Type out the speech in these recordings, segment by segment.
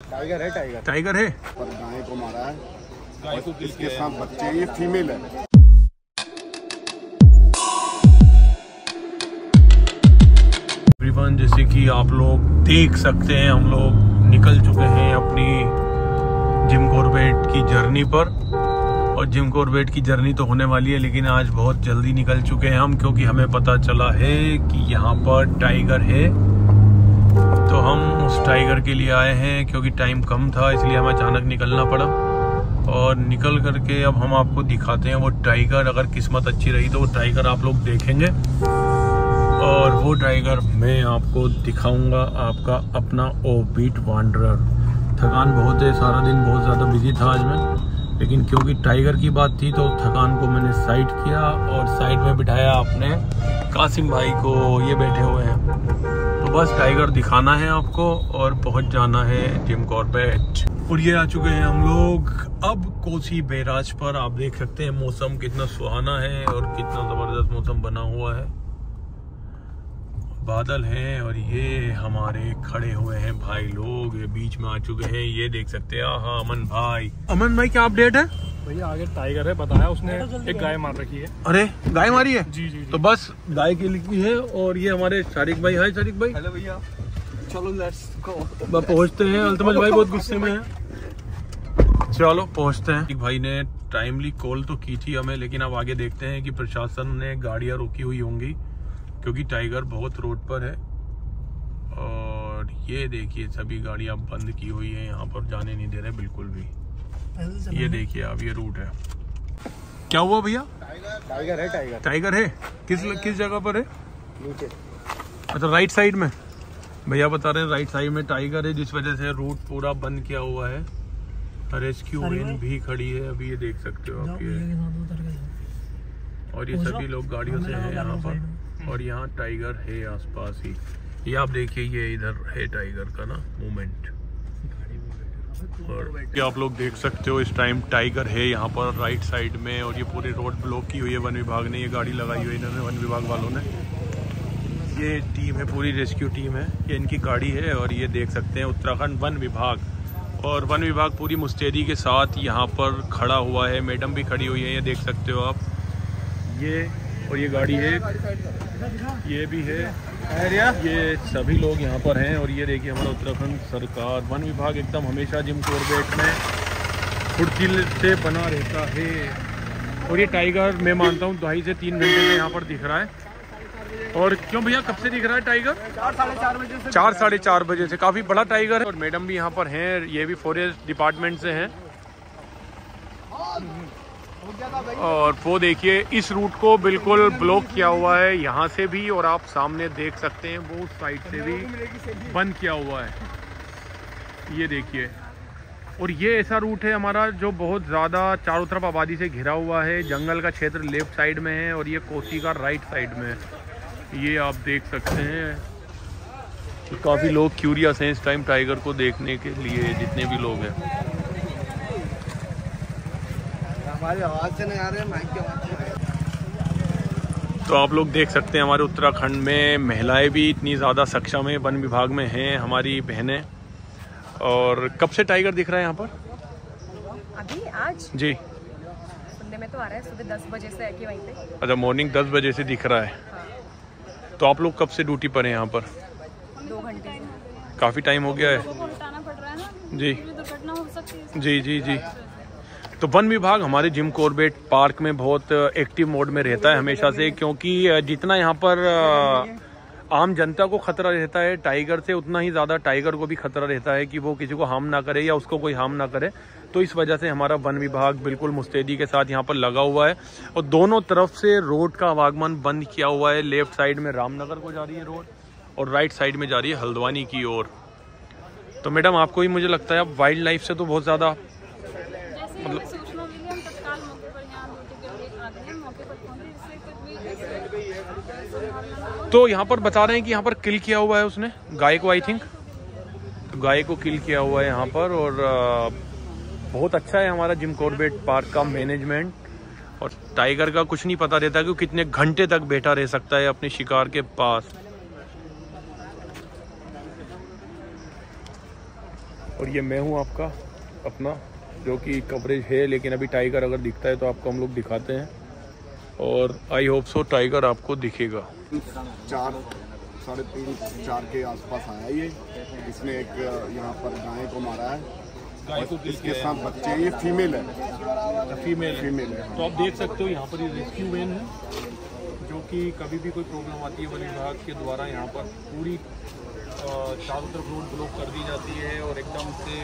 Tiger है tiger tiger है? पर गाय को मारा है। गाय को इसके साथ बच्चे ये फीमेल है। एवरीवन जैसे कि आप लोग देख सकते हैं हम लोग निकल चुके हैं अपनी जिम कॉर्बेट की जर्नी पर। और जिम कॉर्बेट की जर्नी तो होने वाली है लेकिन आज बहुत जल्दी निकल चुके हैं हम क्योंकि हमें पता चला है कि यहाँ पर टाइगर है। टाइगर के लिए आए हैं क्योंकि टाइम कम था, इसलिए हमें अचानक निकलना पड़ा। और निकल करके अब हम आपको दिखाते हैं, वो टाइगर अगर किस्मत अच्छी रही तो वो टाइगर आप लोग देखेंगे। और वो टाइगर मैं आपको दिखाऊँगा आपका अपना ओ बीट वांडरर थकान बहुत है, सारा दिन बहुत ज़्यादा बिज़ी था आज मैं। लेकिन क्योंकि टाइगर की बात थी तो थकान को मैंने साइड किया और साइड में बिठाया अपने कासिम भाई को, ये बैठे हुए हैं। तो बस टाइगर दिखाना है आपको और पहुँच जाना है जिम कॉर्बेट। और ये आ चुके हैं हम लोग। अब कोसी बैराज पर आप देख सकते हैं मौसम कितना सुहाना है और कितना ज़बरदस्त मौसम बना हुआ है। बादल हैं और ये हमारे खड़े हुए हैं भाई लोग ये बीच में आ चुके हैं ये देख सकते हैं। हाँ अमन भाई। अमन भाई क्या अपडेट है? भैया आगे टाइगर है बताया उसने एक गाय। मार रखी है। अरे गाय मारी है? जी जी जी। तो बस गाय की लिखी है और ये हमारे शारिक भाई हाय शारिक भाई। हेलो भैया। चलो लेट्स गो अब पहुँचते हैं अल्तमज भाई बहुत गुस्से में है। चलो पहुँचते हैं। एक भाई ने टाइमली कॉल तो की थी हमें लेकिन अब आगे देखते हैं कि प्रशासन ने गाड़ियाँ रोकी हुई होंगी। क्योंकि टाइगर बहुत रोड पर है और ये देखिए सभी गाड़ियाँ बंद की हुई है यहाँ पर जाने नहीं दे रहे बिल्कुल भी। ये देखिए अब ये रूट है। क्या हुआ भैया? टाइगर है टाइगर। टाइगर है? किस किस जगह पर है? नीचे। अच्छा राइट साइड में। भैया बता रहे हैं राइट साइड में टाइगर है जिस वजह से रूट पूरा बंद किया हुआ है। रेस्क्यू वेन भी खड़ी है अभी ये देख सकते हो आप ये। और ये सभी लोग गाड़ियों से हैं यहाँ पर। और यहाँ टाइगर है आसपास ही। ये आप देखिए, ये इधर है टाइगर का ना मूवमेंट और ये आप लोग देख सकते हो, इस टाइम टाइगर है यहाँ पर राइट साइड में और ये पूरी रोड ब्लॉक की हुई है, वन विभाग ने ये गाड़ी लगाई हुई है वन विभाग वालों ने। ये टीम है, पूरी रेस्क्यू टीम है। ये इनकी गाड़ी है और ये देख सकते हैं, उत्तराखंड वन विभाग। और वन विभाग पूरी मुस्तैदी के साथ यहाँ पर खड़ा हुआ है, मैडम भी खड़ी हुई है, ये देख सकते हो आप। ये और ये गाड़ी है ये भी है। एरिया ये सभी लोग यहाँ पर हैं और ये देखिए हमारा उत्तराखंड सरकार वन विभाग एकदम हमेशा जिम कॉर्बेट में फुर्तीले से बना रहता है। और ये टाइगर मैं मानता हूँ ढाई से तीन घंटे से यहाँ पर दिख रहा है। और क्यों भैया कब से दिख रहा है टाइगर? चार साढ़े चार बजे से चार साढ़े चार बजे से काफ़ी बड़ा टाइगर है। और मैडम भी यहाँ पर हैं ये भी फॉरेस्ट डिपार्टमेंट से हैं। और वो देखिए, इस रूट को बिल्कुल ब्लॉक किया हुआ है। यहाँ से भी और आप सामने देख सकते हैं, वो उस साइड से भी बंद किया हुआ है। ये देखिए, और ये ऐसा रूट है हमारा जो बहुत ज़्यादा चारों तरफ़ आबादी से घिरा हुआ है। जंगल का क्षेत्र लेफ़्ट साइड में है और ये कोसी का राइट साइड में है। ये आप देख सकते हैं। काफ़ी लोग क्यूरियस हैं इस टाइम टाइगर को देखने के लिए, जितने भी लोग हैं। हमारी आवाज़ से नहीं आ रहे माइक की आवाज़ से आ रहे। तो आप लोग देख सकते हैं हमारे उत्तराखंड में महिलाएँ भी इतनी ज़्यादा सक्षम है वन विभाग में हैं हमारी बहनें। और कब से टाइगर दिख रहा है यहाँ पर? अभी आज? जी। सुनने में तो आ रहा है सुबह दस बजे से है कि वहीं पे। अच्छा मॉर्निंग दस बजे से दिख रहा है। हाँ। तो आप लोग कब से ड्यूटी पर हैं यहाँ पर? दो घंटे। काफ़ी टाइम हो गया है। उल्टाना पड़ रहा है ना? जी। हो है। जी जी जी। तो वन विभाग हमारे जिम कॉर्बेट पार्क में बहुत एक्टिव मोड में रहता है हमेशा से, क्योंकि जितना यहाँ पर आम जनता को खतरा रहता है टाइगर से उतना ही ज़्यादा टाइगर को भी खतरा रहता है कि वो किसी को हार्म ना करे या उसको कोई हार्म ना करे। तो इस वजह से हमारा वन विभाग बिल्कुल मुस्तैदी के साथ यहाँ पर लगा हुआ है। और दोनों तरफ़ से रोड का आवागमन बंद किया हुआ है। लेफ़्ट साइड में रामनगर को जा रही है रोड और राइट साइड में जा रही है हल्द्वानी की ओर। तो मैडम, आपको ही मुझे लगता है, आप वाइल्ड लाइफ से तो बहुत ज़्यादा हो तो यहाँ पर बता रहे हैं कि यहाँ पर किल किया हुआ है उसने गाय को आई थिंक गाय को किल किया हुआ है यहाँ पर और बहुत अच्छा है हमारा जिम कॉर्बेट पार्क का मैनेजमेंट। और टाइगर का कुछ नहीं पता रहता कि वो कितने घंटे तक बैठा रह सकता है अपने शिकार के पास। और ये मैं हूँ आपका अपना। जो कि कवरेज है लेकिन अभी टाइगर अगर दिखता है तो आपको हम लोग दिखाते हैं। और आई होप सो टाइगर आपको दिखेगा। चार साढ़े तीन चार के आसपास आया ये। इसने एक यहाँ पर गाय को मारा है। गाय को इसके साथ बच्चे ये फीमेल है। फीमेल है। फीमेल है तो आप देख सकते हो यहाँ पर ये रेस्क्यू वैन है जो कि कभी भी कोई प्रॉब्लम आती है वन विभाग के द्वारा यहाँ पर पूरी चारों तरफ़ रोड ब्लॉक कर दी जाती है और एकदम से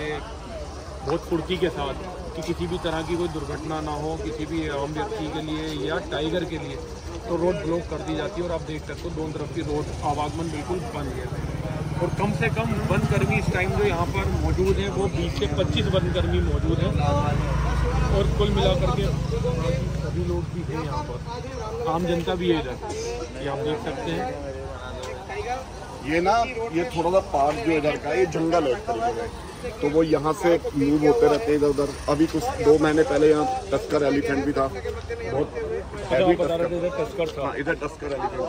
बहुत फुर्ती के साथ कि किसी भी तरह की कोई दुर्घटना ना हो, किसी भी आम व्यक्ति के लिए या टाइगर के लिए तो रोड ब्लॉक कर दी जाती है और आप देख सकते हो दोनों तरफ़ की रोड आवागमन बिल्कुल बंद है। और कम से कम वन कर्मी इस टाइम जो यहाँ पर मौजूद है, वो 20 से 25 वन कर्मी मौजूद हैं। और कुल मिलाकर के सभी लोग भी हैं यहाँ पर। आम जनता भी है इधर। ये आप देख सकते हैं। ये ना ये थोड़ा सा पार्क जो इधर का ये जंगल है तरीके तो वो यहाँ से मूव होते रहते हैं इधर उधर अभी कुछ दो महीने पहले यहाँ टस्कर एलिफेंट भी था। बहुत हैवी टस्कर हाँ इधर टस्कर एलिफेंट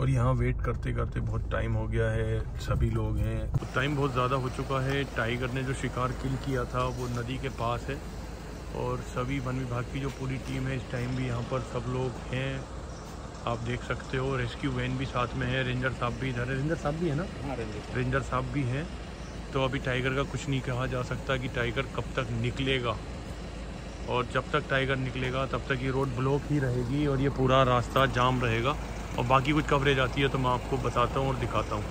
और यहाँ वेट करते करते बहुत टाइम हो गया है सभी लोग हैं। तो टाइम बहुत ज़्यादा हो चुका है। टाइगर ने जो शिकार किल किया था वो नदी के पास है। और सभी वन विभाग की जो पूरी टीम है इस टाइम भी यहाँ पर सब लोग हैं। आप देख सकते हो रेस्क्यू वैन भी साथ में है रेंजर साहब भी इधर है। रेंजर साहब भी है ना? हाँ रेंजर साहब भी हैं। तो अभी टाइगर का कुछ नहीं कहा जा सकता कि टाइगर कब तक निकलेगा। और जब तक टाइगर निकलेगा, तब तक ये रोड ब्लॉक ही रहेगी और ये पूरा रास्ता जाम रहेगा। और बाकी कुछ कवरेज आती है तो मैं आपको बताता हूँ और दिखाता हूँ।